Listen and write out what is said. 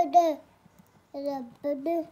rubber, rubber.